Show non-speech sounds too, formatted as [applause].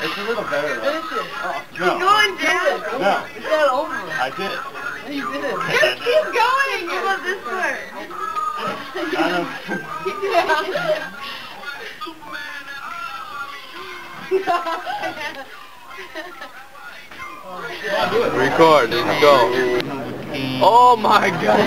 it's a little better though. Oh, no. Keep going, Dad. No. You got over. I did. No, you didn't. [laughs] Just keep going. You love this part. I don't. Record go. Oh my god.